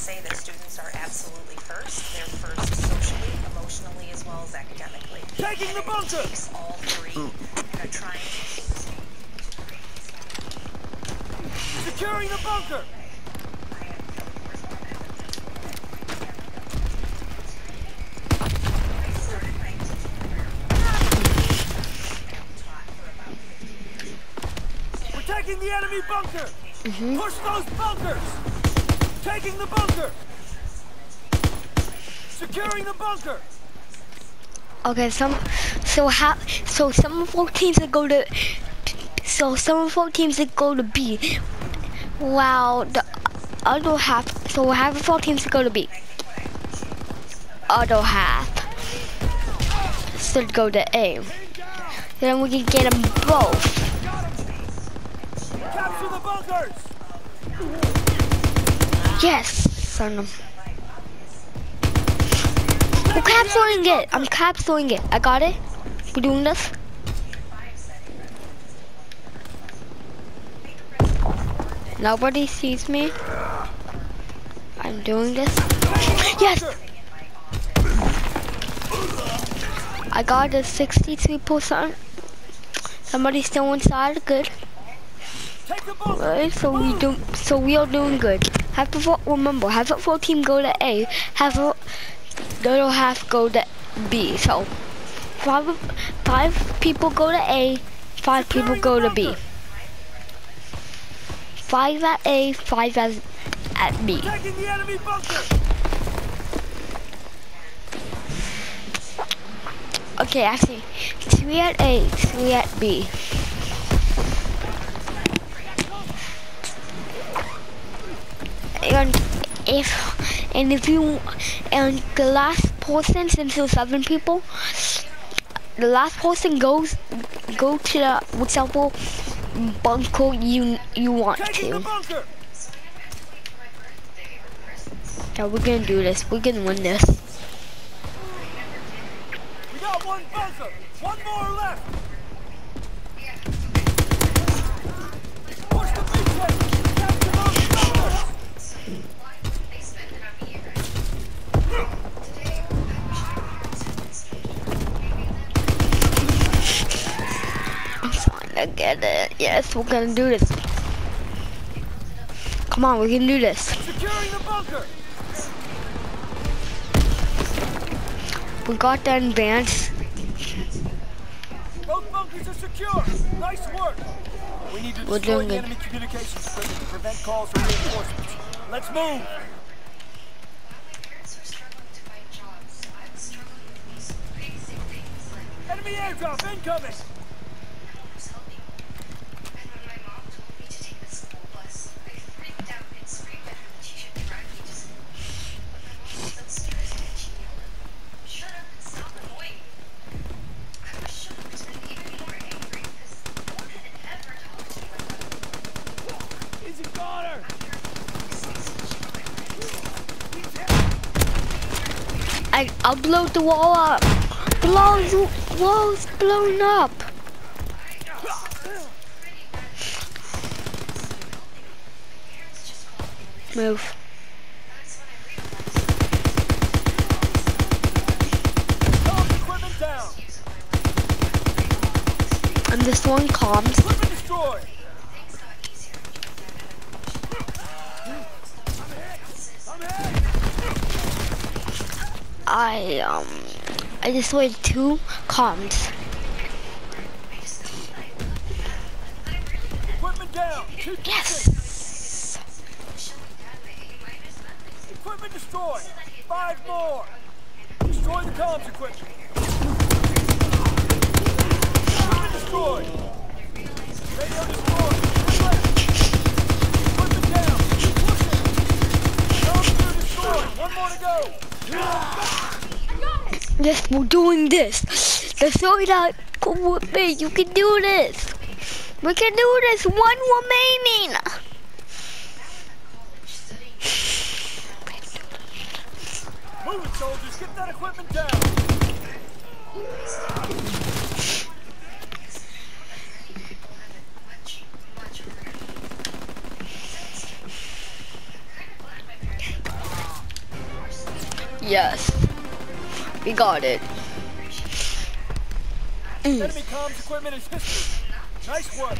say that students are absolutely first. They're first socially, emotionally, as well as academically. Taking the bunker! Takes all three. And are trying to Securing the bunker! We're taking the enemy bunker! Push those bunkers! Taking the bunker! Securing the bunker! Okay, some, so how, so some of our teams that go to, so some of our teams that go to B, while the other half, so half of our teams that go to B, other half should go to A. Then we can get them both. Capture the bunkers! Yes, son. I'm capsuling it. I'm capsuling it. I got it. We're doing this. Nobody sees me. I'm doing this. Yes! I got a 63%. Somebody's still inside. Good. So we do. So we are doing good. Half of our, remember, have of our team go to A. have a other half go to B. So five five people go to A. Five people go to B. Five at A. Five at at B. Taking the enemy bunker! Okay, actually, three at A. Three at B. And if and if you and the last person since there's seven people, the last person goes go to the whichever bunker you you want to. Yeah, we're gonna do this. We're gonna win this. We got one bunker! One more left! Get it. Yes, we're gonna do this. Come on, we can do this. Securing the bunker! We got the advance. Both bunkers are secure! Nice work! We need to We're destroy doing the enemy communications equipment to prevent calls from reinforcements. Let's move! Enemy airdrop incoming! Easy got her! I I'll blow the wall up. Blow the wall's blown up. Move. And this one comms. I um I destroyed two comms. Equipment down! Two Yes. Equipment destroyed! Five more! Destroy the comms equipment! Equipment destroyed! Radio destroyed! Equipment down! Keep pushing! Comms destroyed! One more to go! Yes, we're doing this. The story that come with me. You can do this. We can do this. One remaining. Move it, soldiers! Get that equipment down! Yes. We got it. Enemy comms equipment is history. Nice work.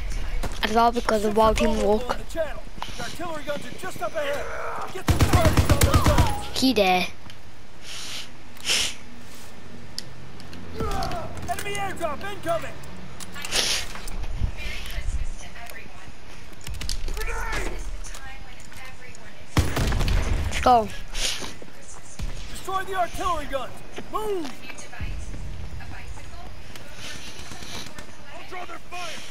It's all because of wild Vulnerable teamwork. on the channel. The artillery guns are just up ahead. Get some targets on those guns. He there. Enemy airdrop incoming. Merry Christmas Destroy the artillery guns. Move. new device. A bicycle. I'll draw their fire.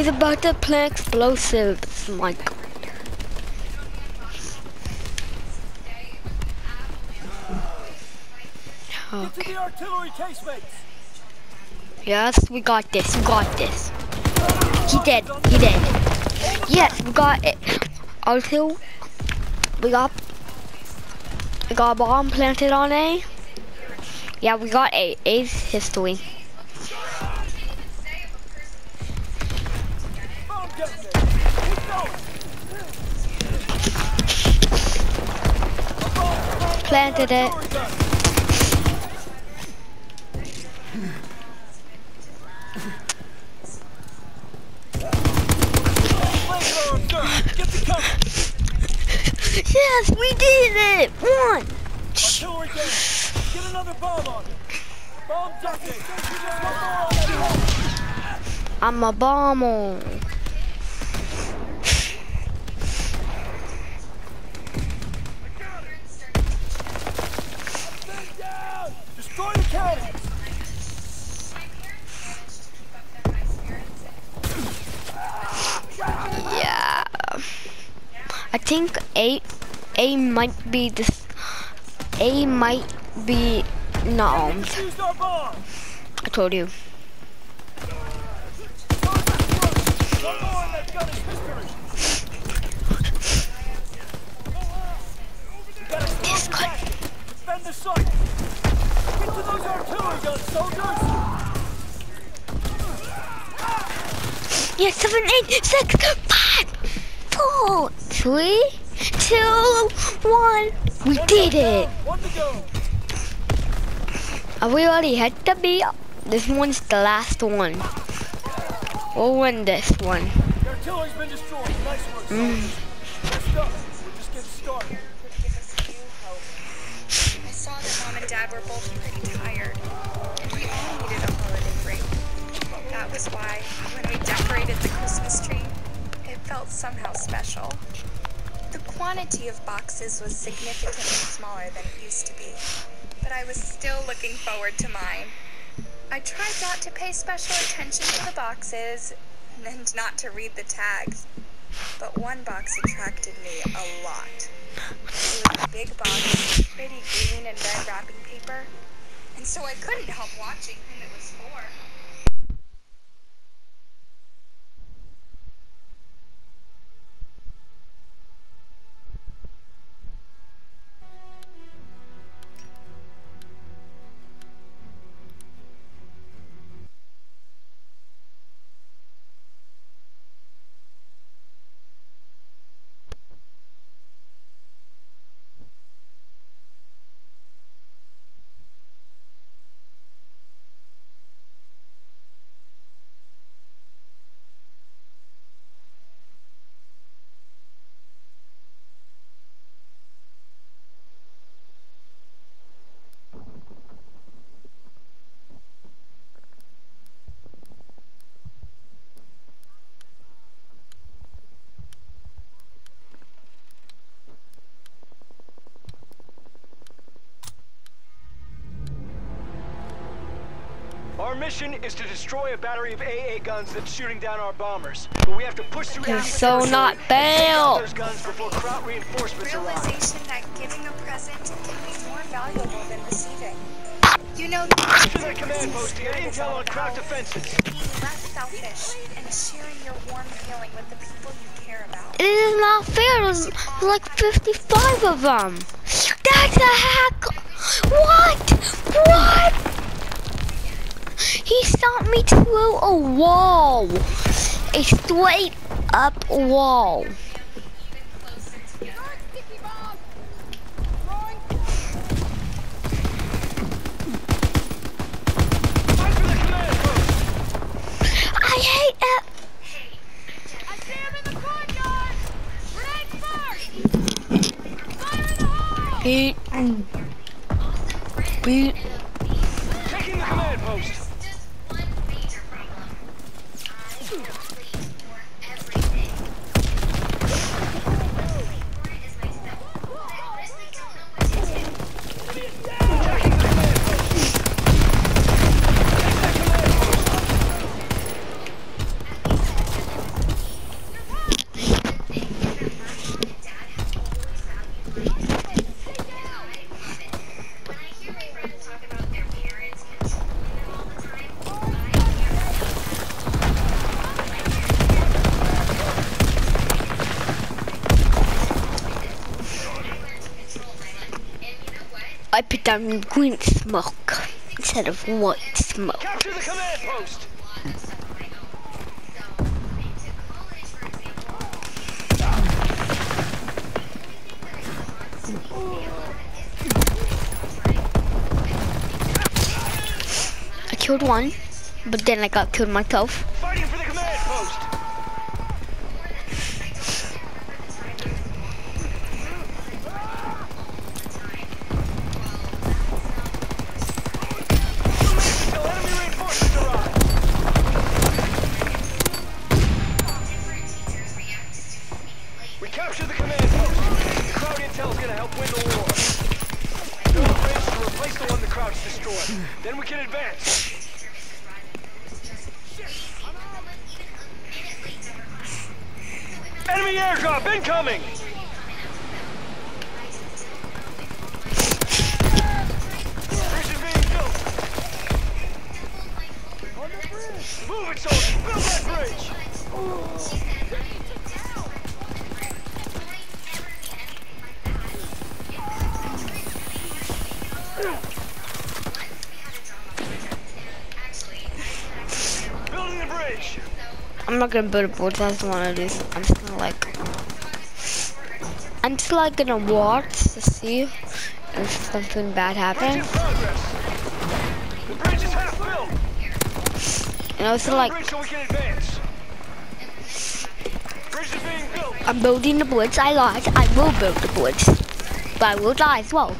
Was about to plant explosives. My God. Get to the artillery casemates. Yes, we got this. We got this. He dead. He dead. Yes, we got it. Also, we got we got a bomb planted on A. Yeah, we got A. A's history. It. Yes, we did it. One. Get another bomb on bomb. I'm a bomber. Destroy the cannons. Yeah. I think A A might be this A might be no. Used our bomb. I told you. One more gun is history. You gotta close the back. Defend the site. Yeah, seven, eight, six, five, four, three, two, one. We One did down, it. One to go. Are we already hit the B? This one's the last one. We'll win this one. The been destroyed. Nice work, mm. soldiers. Rest up. We're just getting started. could give us new hope. I saw that mom and dad were both Was why, when we decorated the Christmas tree, it felt somehow special. The quantity of boxes was significantly smaller than it used to be, but I was still looking forward to mine. I tried not to pay special attention to the boxes and not to read the tags, but one box attracted me a lot. It was a big box with pretty green and red wrapping paper, and so I couldn't help watching whom it was for. Mission is to destroy a battery of AA guns that's shooting down our bombers. But we have to push through You're so not and take fail. those guns before Kraut reinforcements arrive. Realization that giving a present can be more valuable than receiving. You know, To that command post to get intel on Kraut defenses. being less selfish and sharing your warm feeling with the people you care about. It is not fair. There's like 55 of them. That's a hack. What? What? He shot me through a wall. A straight up wall. Fight for the command post. I hate it. I Down green smoke instead of white smoke. Capture the command post. I killed one, but then I got killed myself. Enemy airdrop incoming! Bridge bridge! Bridge! I'm not gonna build a board, that's one of these. I'm just like gonna watch to see if something bad happens. The bridge is half built! And also like so we can advance! Bridge is being built! I'm building the bridge, I lied, I will build the bridge. But I will die as well.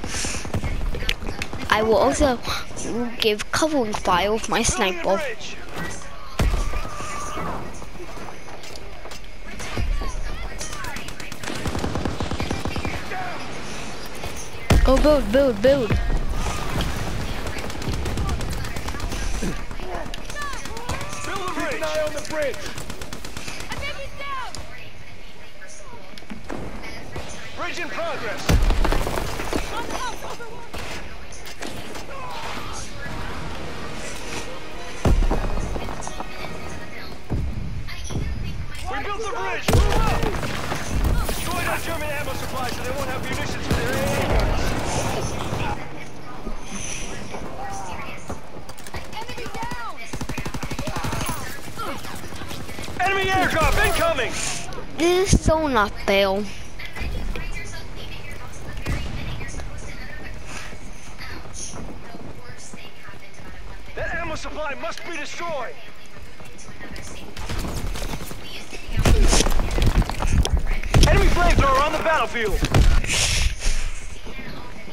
I will also give covering fire with my sniper. Bridge! Go build, build, build. Build This is so not fail. That ammo supply must be destroyed! Enemy flamethrower on the battlefield!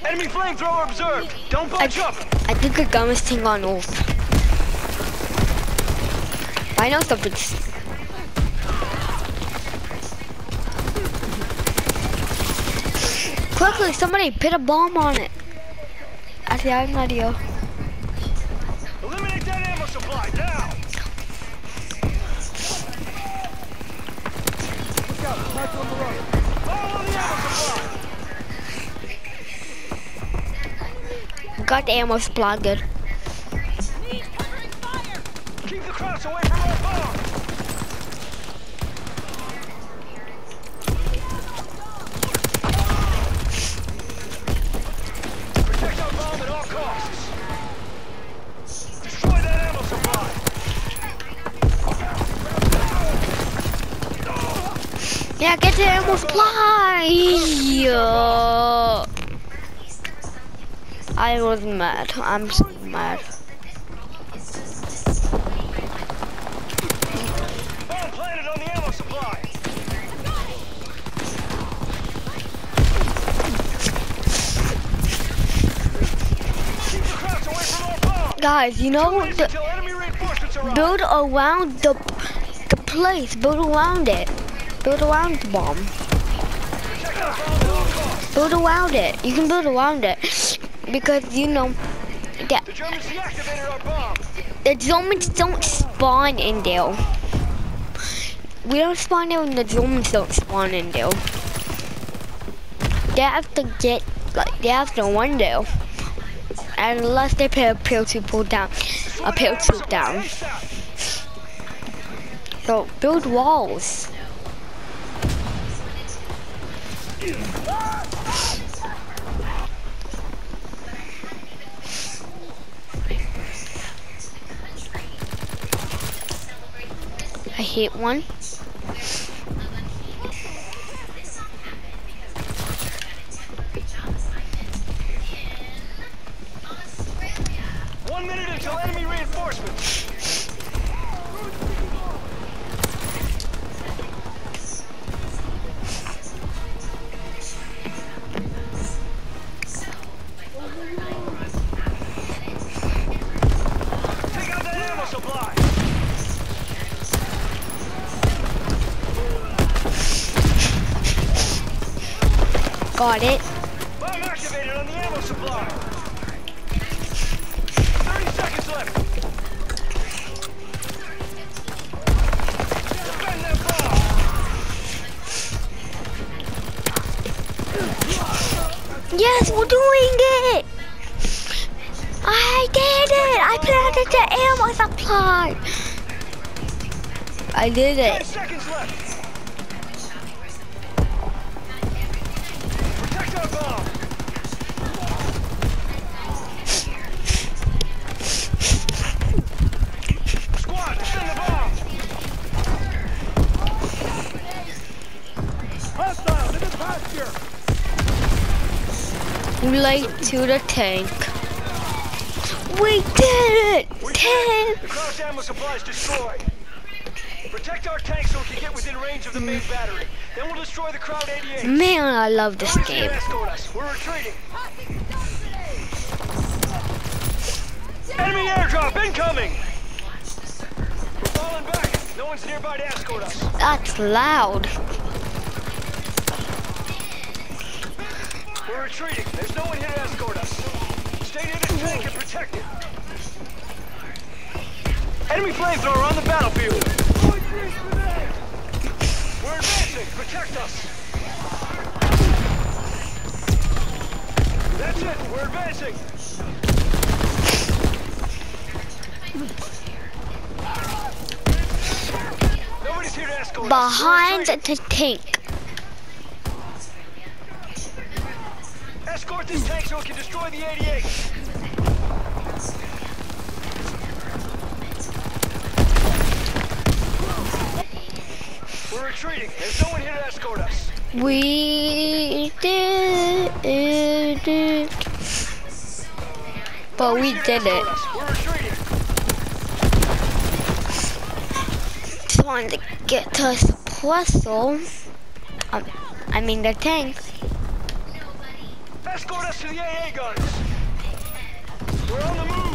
Enemy flamethrower observed! Don't bunch up! I think a gun is thing on off. I know something's Quickly, somebody put a bomb on it. Actually, I have an idea. Eliminate that ammo supply, now! Look out, sniper on the road. Follow the ammo supply! Got the ammo supply good. Supply. I was mad. I'm so mad. Guys, you know the, build around the the place. Build around it. Build around the bomb. Protect our bomb at all costs! Build around it. You can build around it because you know that The Germans deactivated our bomb! the Germans don't spawn in there. We don't spawn there, and the Germans don't spawn in there. They have to get like they have to run there, unless they put a pill to pull down, a paratroop down. So build walls. I hit one. One minute until enemy reinforcements. Got it. Bomb activated on the ammo supply. 30 seconds left. Defend that bomb. Yes, we're doing it. I did it. I planted the ammo supply. I did 10 it. seconds left. Relate to the tank. We did it. We Ten. did it. The Kraut ammo supply is destroyed. Protect our tank so we can get within range of the main battery. Then we'll destroy the Kraut 88. Man, I love this game. gonna escort us. We're retreating. Enemy airdrop incoming! We're falling back. No one's nearby to escort us. That's loud. We're retreating. There's no one here to escort us. Stay near the tank and protect it. Enemy flamethrower on the battlefield. We're advancing. Protect us. That's it. We're advancing. Nobody's here to escort us. Behind retreating. the tank. This tank so it can destroy the 88. We're retreating. There's no one here to escort us. We did it. But we Nobody's here to did it. escort us. We're retreating. Just wanted to get to a suppressor. Um, I mean the tank. Escort us to the AA guns. We're on the move.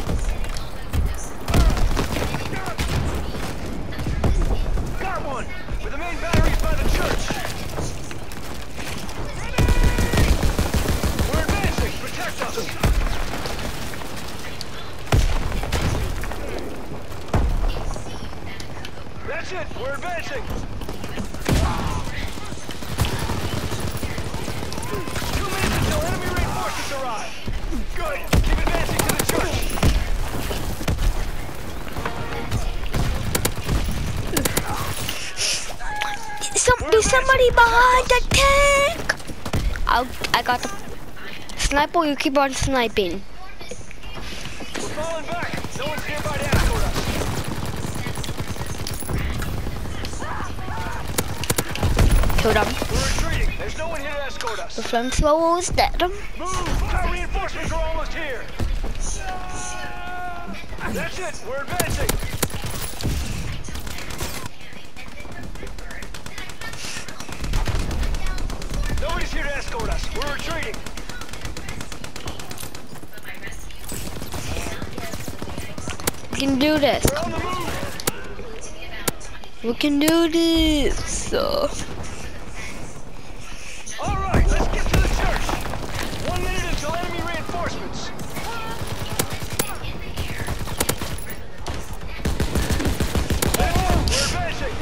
We're retreating. There's no one here to escort us. The flamethrowers dead. Move! Our reinforcements are almost here. That's it. We're advancing. We can do this. So. All right, let's get to the church. One minute until enemy reinforcements. Let's move. We're advancing.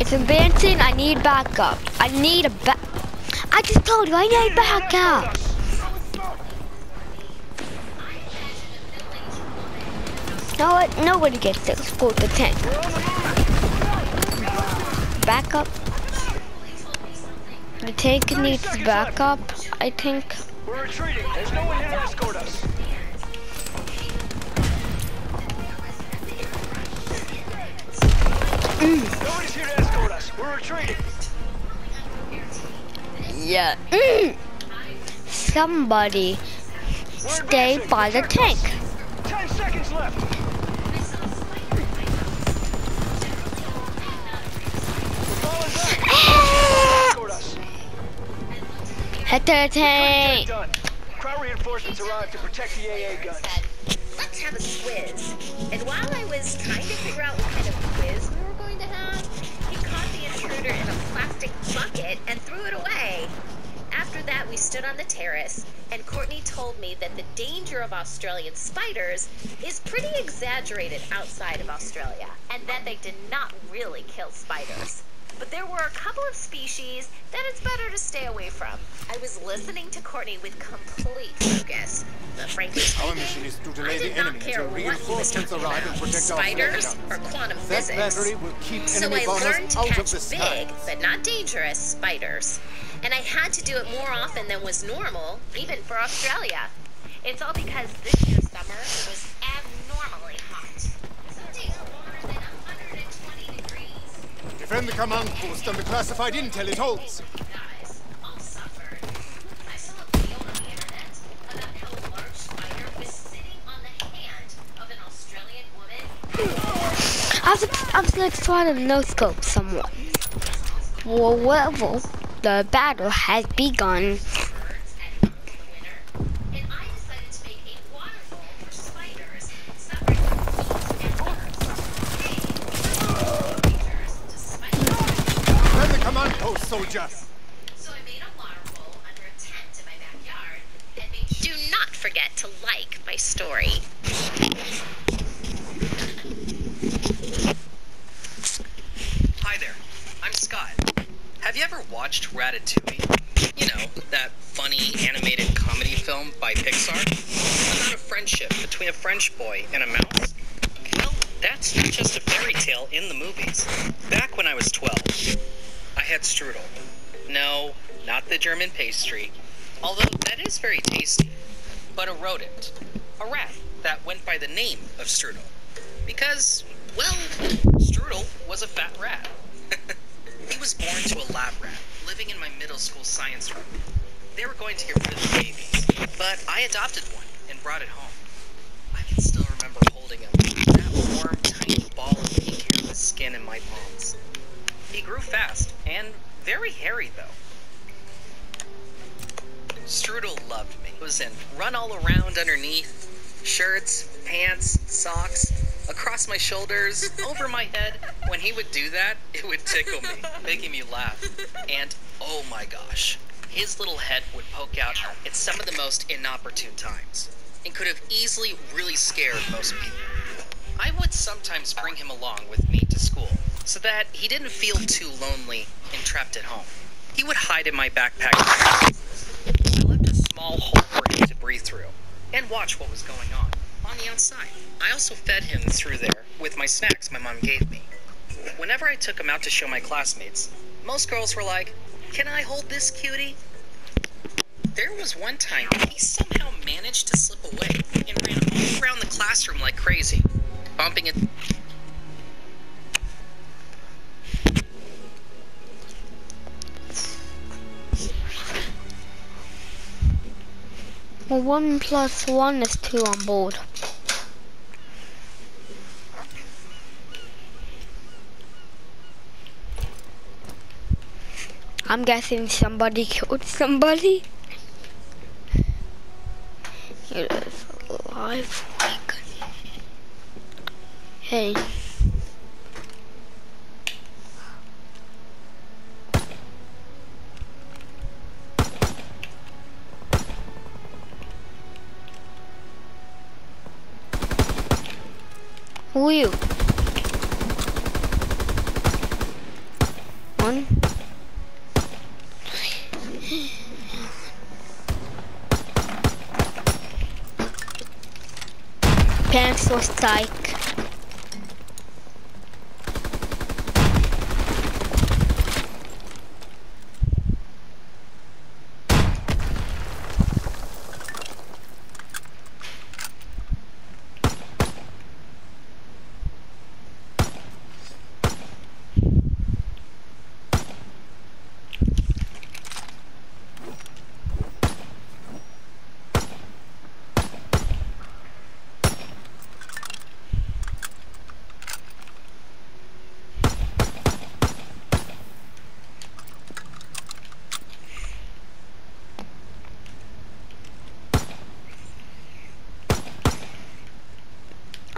It's advancing. I need backup. I need a back. I just told you I need backup. No, what? Nobody gets to explode the tank. Backup. The tank needs backup. I think. We're retreating. There's no one here to escort us. Nobody's here to escort us. We're retreating. Yeah. Mm. Somebody We're stay by the tank. Ten seconds left. Head to the Get tank. Kraut reinforcements arrived to protect the AA guns. let's have a squiz. And while I was trying to figure out what kind of quiz we were going to have, he caught the intruder in a plastic bucket and threw it away. After that, we stood on the terrace, and Courtney told me that the danger of Australian spiders is pretty exaggerated outside of Australia, and that they did not really kill spiders. But there were a couple of species that it's better to stay away from. I was listening to Courtney with complete focus, but frankly Our speaking, mission is to I delay the did not enemy until what he was reinforcements arrive and protect our spiders or quantum That physics. battery will keep So I learned to catch the big, but not dangerous, spiders. And I had to do it more often than was normal, even for Australia. It's all because this year's summer was abnormally Defend the command post and the classified intel it holds. Guys, all suffered. I saw a video the internet about how a large spider was sitting on the hand of an Australian woman I was, gonna try to no scope someone. However, the battle has begun. Post, soldier. So I made a waterfall under a tent in my backyard and made Do not forget to like my story. Hi there, I'm Scott. Have you ever watched Ratatouille? You know, that funny animated comedy film by Pixar? About a friendship between a French boy and a mouse? Well, that's not just a fairy tale in the movies. Back when I was 12, I had strudel. No, not the German pastry, although that is very tasty, but a rodent. A rat that went by the name of strudel. Because, well, Strudel was a fat rat. he was born to a lab rat, living in my middle school science room. They were going to get rid of the babies, but I adopted one and brought it home. I can still remember holding him, that warm, tiny ball of pink hairless skin in my palms. He grew fast, and very hairy though. Strudel loved me. He was in run all around underneath, shirts, pants, socks, across my shoulders, over my head. When he would do that, it would tickle me, making me laugh. And oh my gosh, his little head would poke out at some of the most inopportune times and could have easily really scared most people. I would sometimes bring him along with me to school so that he didn't feel too lonely and trapped at home. He would hide in my backpack. I left a small hole for him to breathe through and watch what was going on on the outside. I also fed him through there with my snacks my mom gave me. Whenever I took him out to show my classmates, most girls were like, Can I hold this cutie? There was one time he somehow managed to slip away and ran all around the classroom like crazy, bumping it. Well, one plus one is two on board. I'm guessing somebody killed somebody. It is alive. Hey. Are you? One. Pencil strike.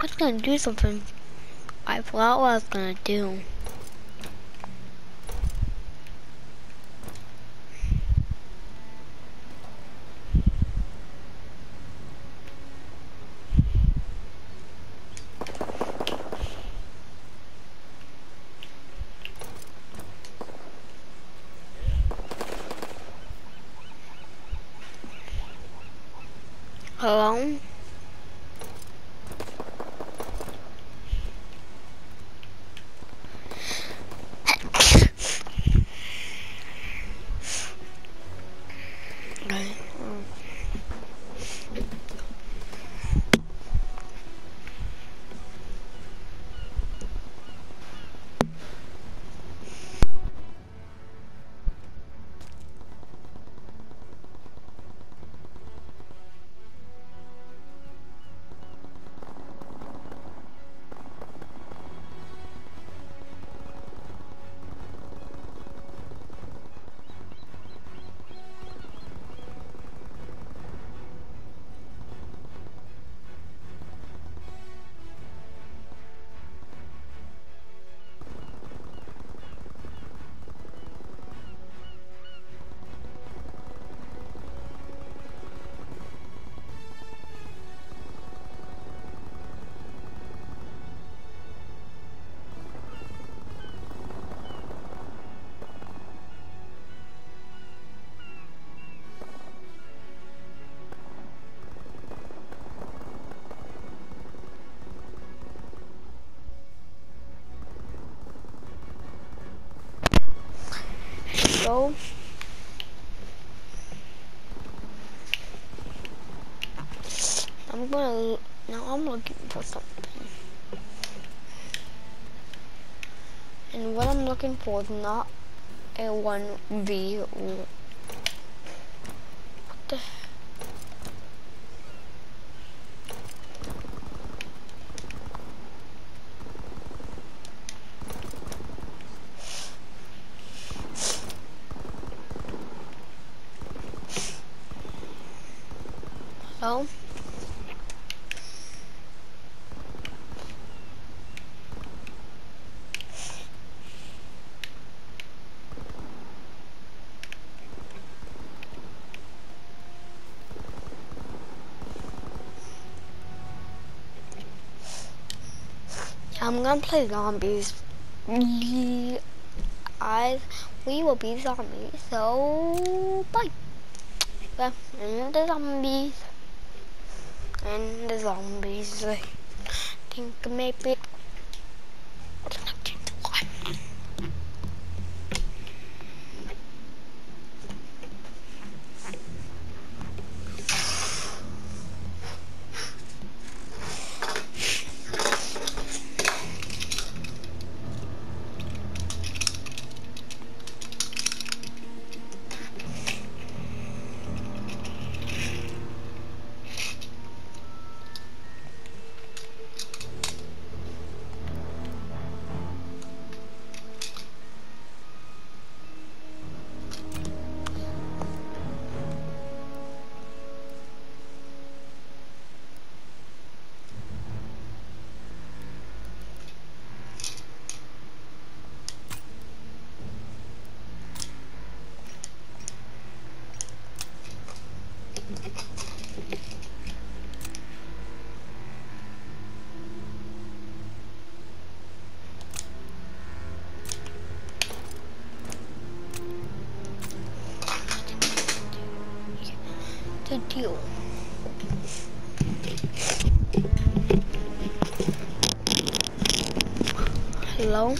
I was gonna do something. I forgot what I was gonna do. I'm gonna now I'm looking for something. And what I'm looking for is not a 1v. What the hell? Gonna play zombies. I, we will be zombies. So bye. Yeah, and the zombies. And the zombies. I think maybe. No,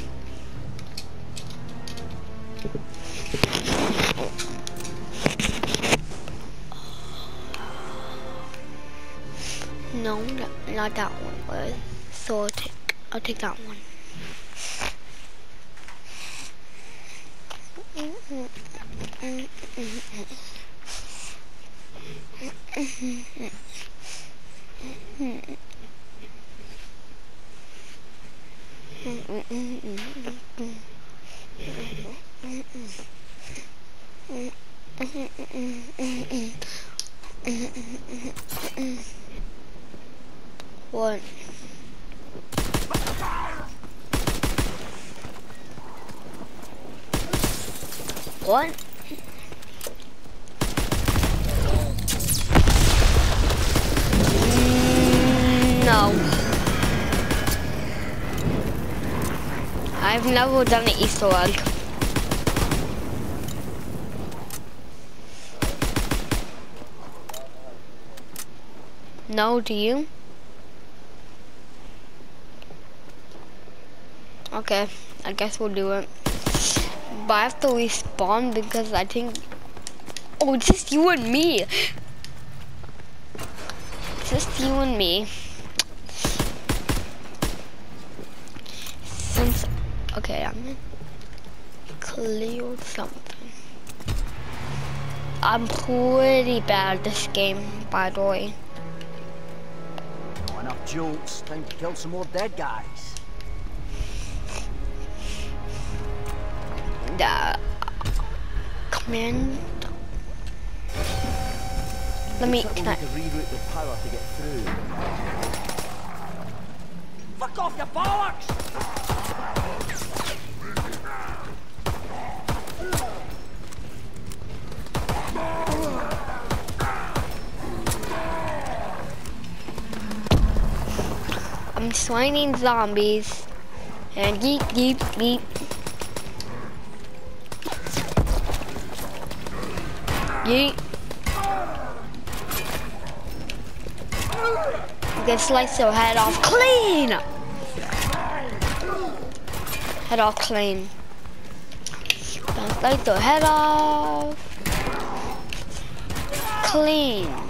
no, not that one. Uh, So I'll take, I'll take that one. No. I've never done an Easter egg. No, do you? Okay, I guess we'll do it. But I have to respawn because I think... Oh, it's just you and me. Just you and me. Since... Okay, I'm gonna clear something. I'm pretty bad at this game, by the way. Oh, enough jokes. Time to kill some more dead guys. The command. Let me. Looks Can like we'll need to reroute the power to get through. Fuck off, you bollocks! I'm swinging zombies. And yeet yeet yeet. Yeet. You can slice your head off clean. Head off clean. Then slice your head off. Clean.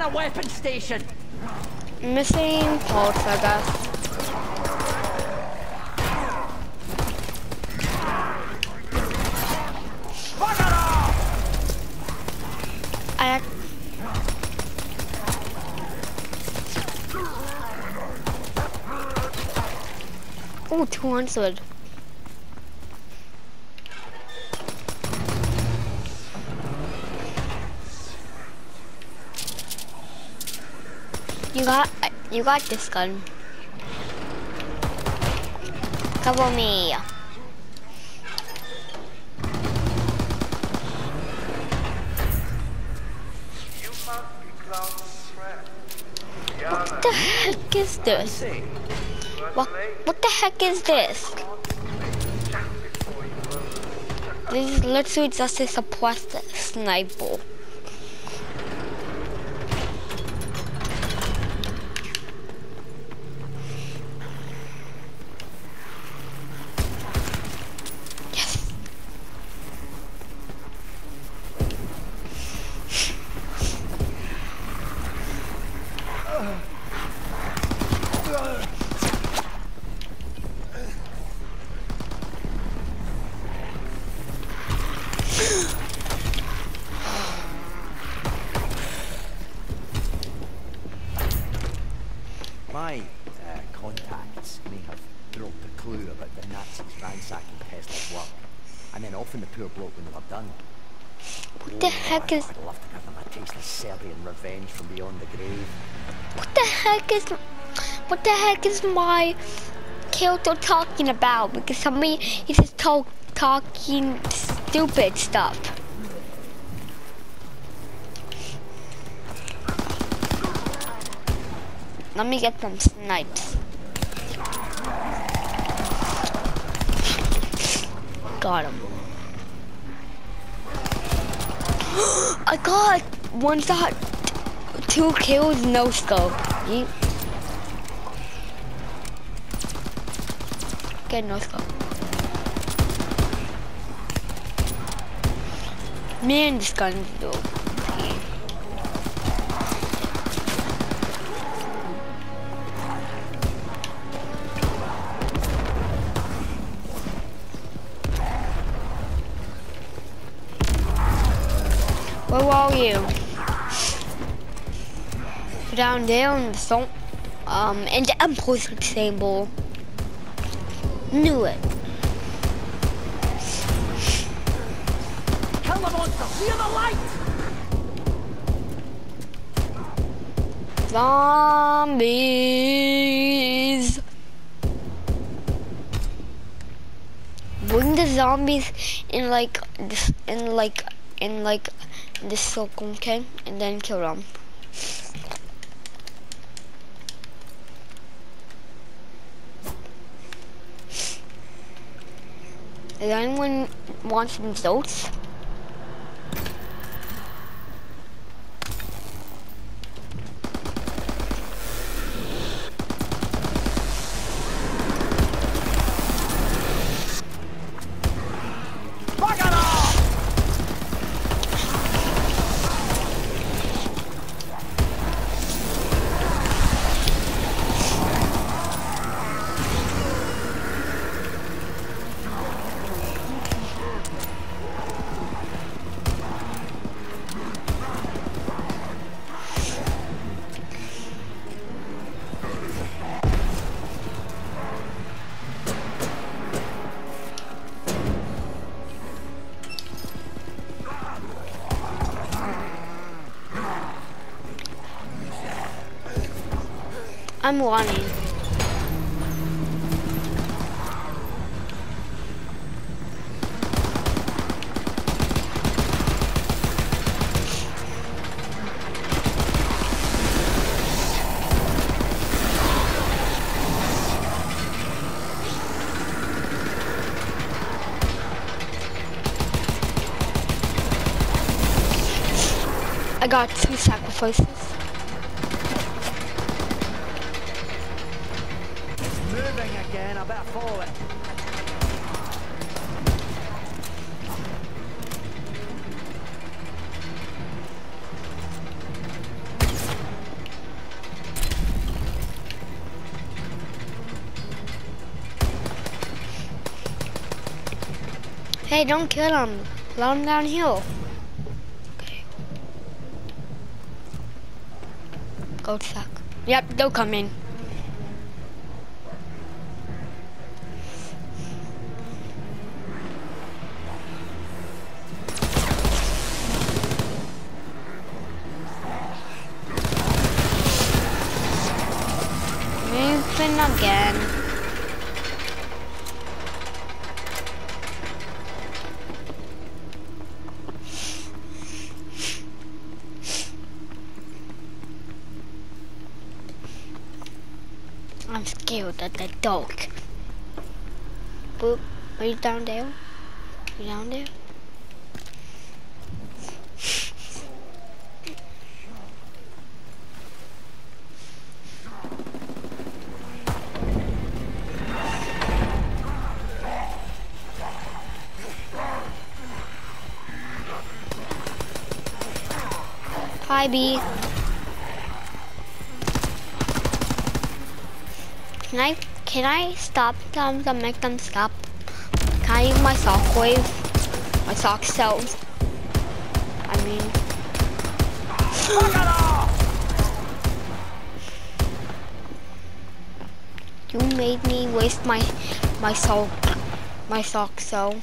Kind of weapon station! Missing parts, I guess. I Oh, 200. You You got this gun. Cover me. What the heck is this? What, what the heck is this? This is literally just a suppressed sniper. My uh, contacts may have dropped a clue about the Nazis ransacking Tesla's work, and then offing the poor bloke when they were done. What the heck is I'd love to give them a taste of Serbian revenge from beyond the grave. what the heck is what the heck is my character talking about? Because somebody is just talk, talking stupid stuff. Let me get them snipes. Got him. I got one shot, two kills, no scope. Yeet. Get no scope. Man, this gun's dope. Down the salt, um, in the Emperor's table. Knew it. The light! Zombies. Bring the zombies in like this, in like, in like this circle, okay? And then kill them. Does anyone want some notes? I'm running. I got two sacrifices. Hey, don't kill him. Let him down here. Okay. Go suck. Yep, they'll come in. again. I'm the. Boop, are you down there? You down there? Hi, B. can I stop them to make them stop? Can I use my sock wave? My sock cells. I mean You made me waste my my sock my sock cell.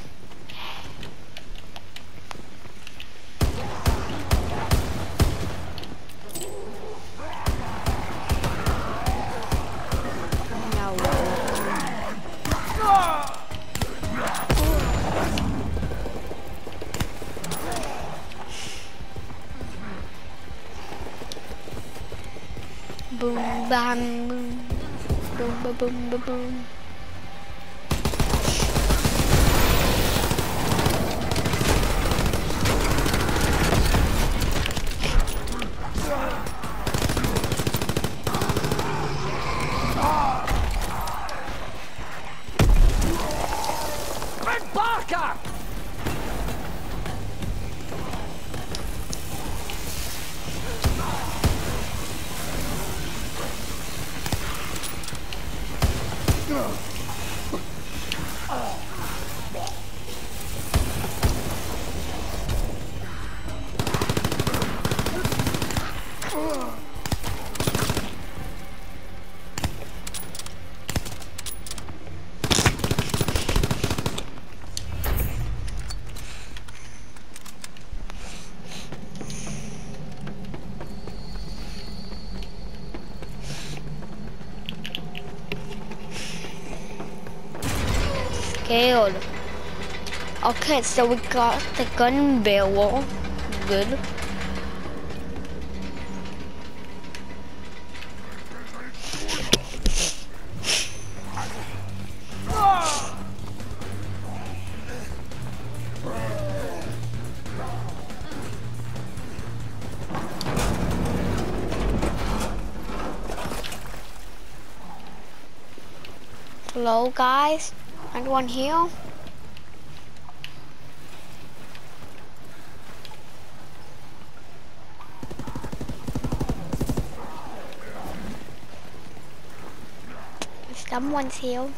Boom, bam, boom, boom, boom, boom, boom, Okay, so we got the gun barrel. Good. Hello guys, anyone here? Someone's here.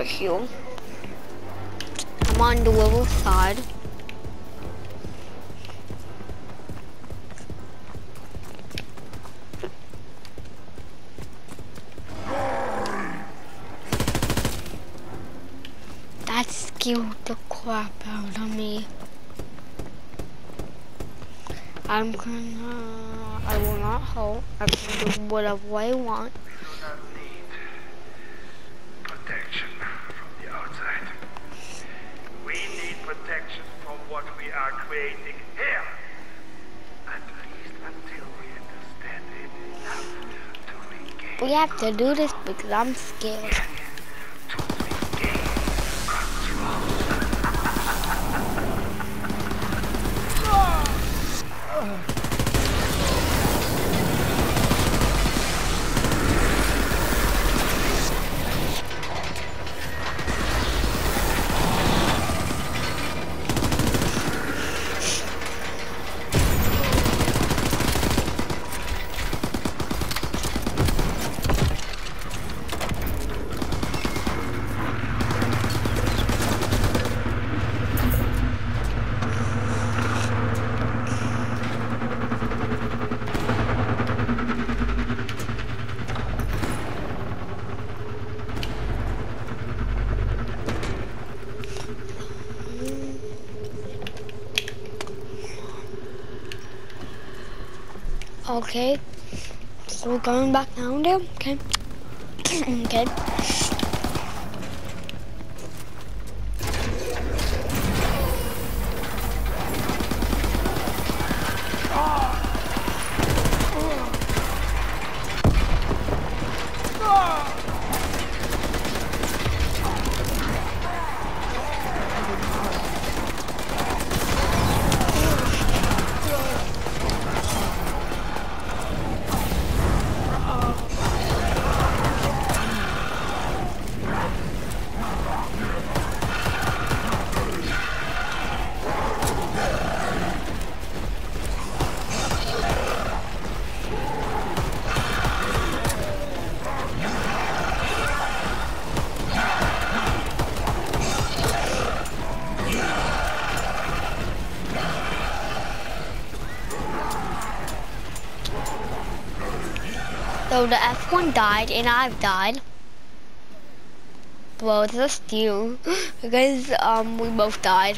Of here. I'm on the little side. That scared the crap out of me. I'm gonna, I will not help. I'm gonna do whatever I want. To do this because I'm scared. Okay. So we're going back down there? Okay. okay. So the F1 died and I've died. Well, it's just you. because um we both died.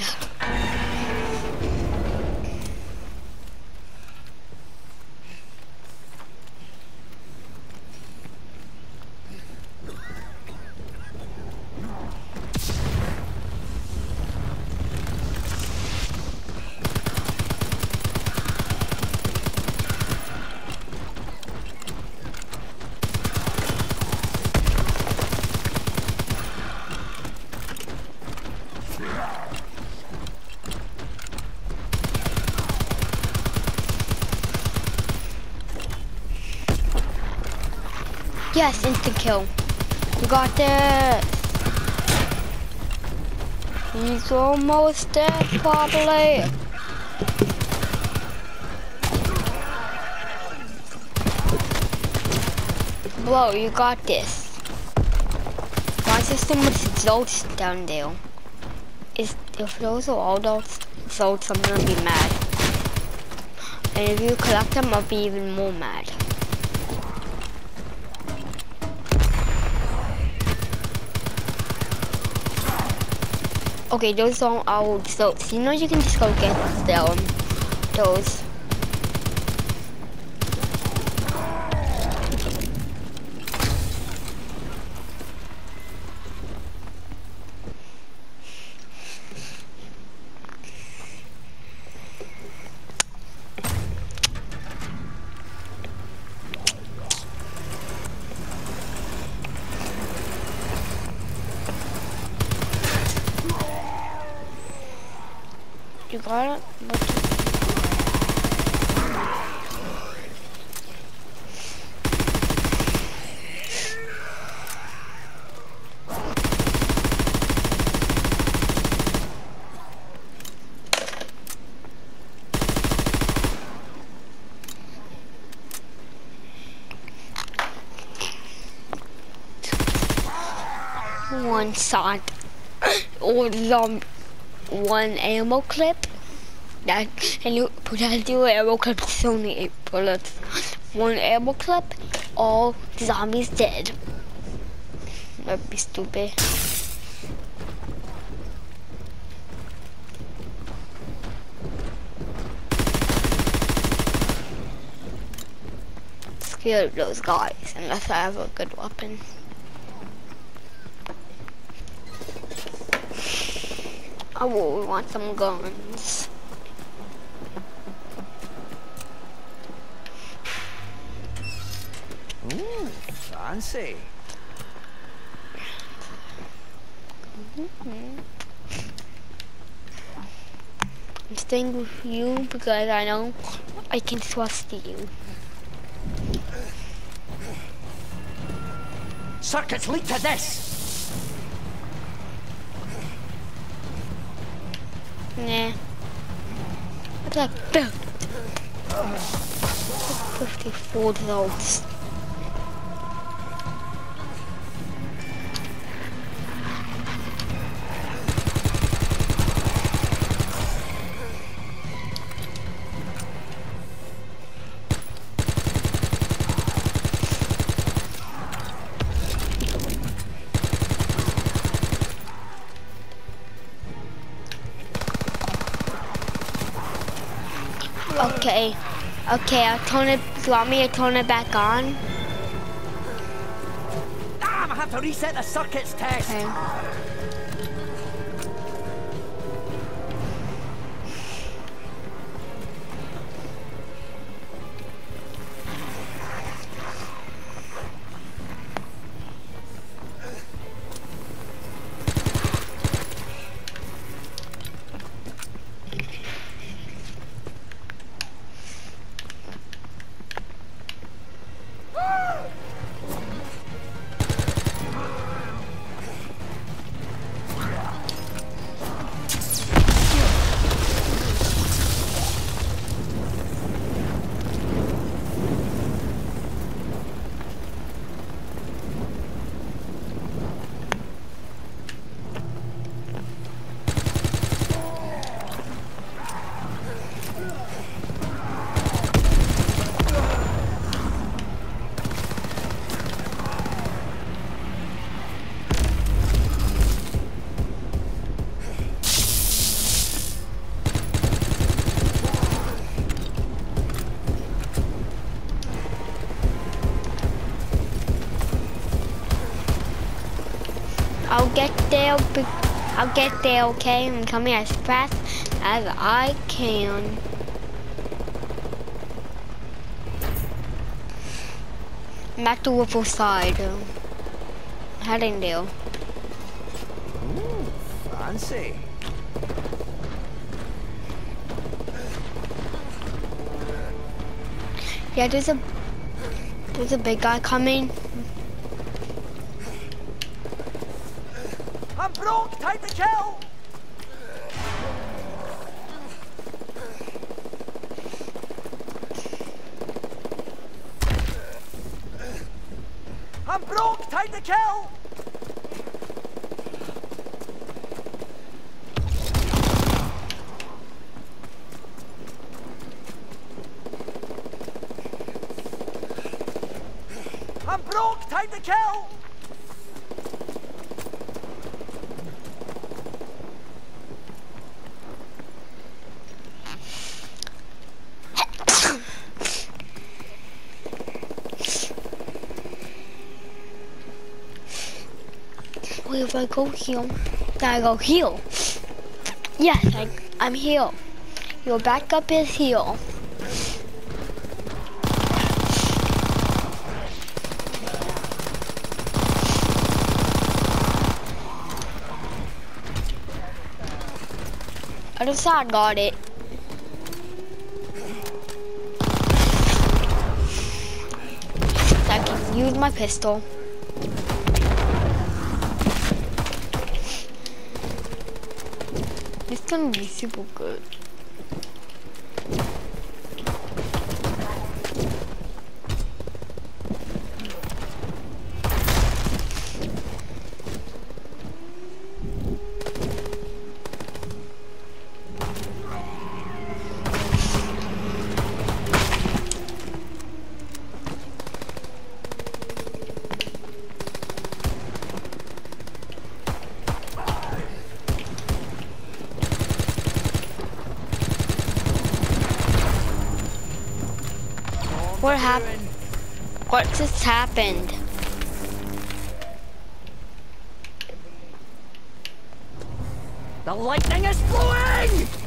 Yes, instant kill. You got this. He's almost dead, probably. Whoa, you got this. My system with results down there. Is if those are all those results, I'm gonna be mad. And if you collect them, I'll be even more mad. Okay, those are old So You know you can just go get them. Um, those. You got it? What one shot or zom one ammo clip. That and you put that two ammo clips it's only eight bullets. One ammo clip all zombies dead. That'd be stupid. Scared of those guys unless I have a good weapon I will want some guns. Ooh, fancy. I'm staying with you because I know I can trust you. Circuits lead to this. Nah. That built? 54 volts. Okay. Okay, I'll turn it. You want me to turn it back on? Damn, I have to reset the circuits test. Okay. There. I'll get there, okay? I'm coming as fast as I can. I'm at the Whipple side. Heading there. Ooh, fancy. Yeah, there's a there's a big guy coming. I'm broke, time to kill! I'm broke, time to kill! I'm broke, time to kill! Do I go here? I go here. Yes, I, I'm here. Your backup is here. Other side got it. I can use my pistol. It's gonna be super good. Happened? What just happened? The lightning is flowing!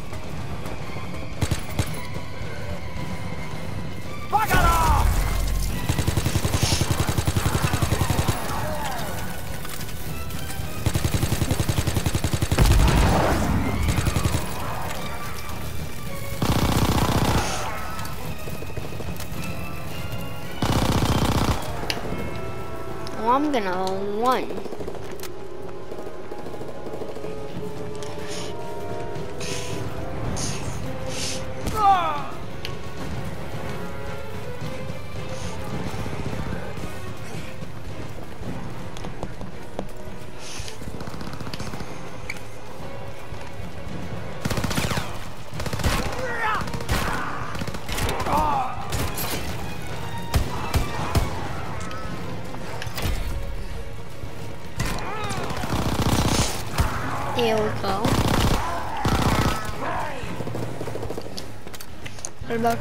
Hexagonal 1.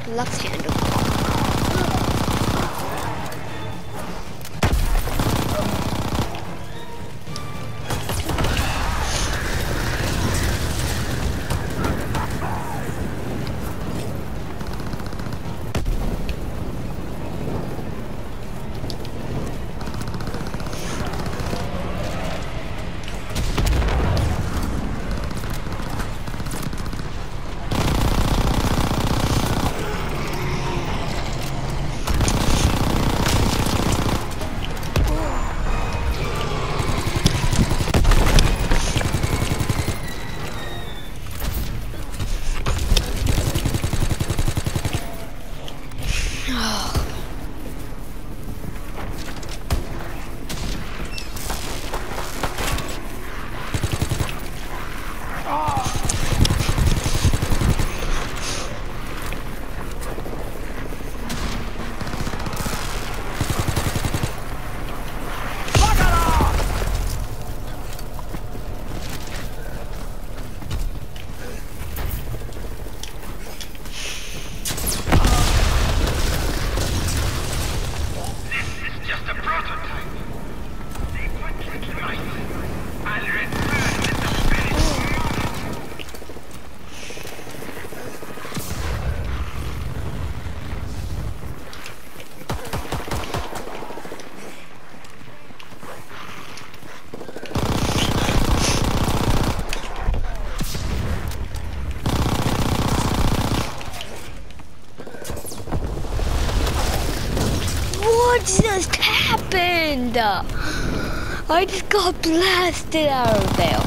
Lux him. I just got blasted out of there.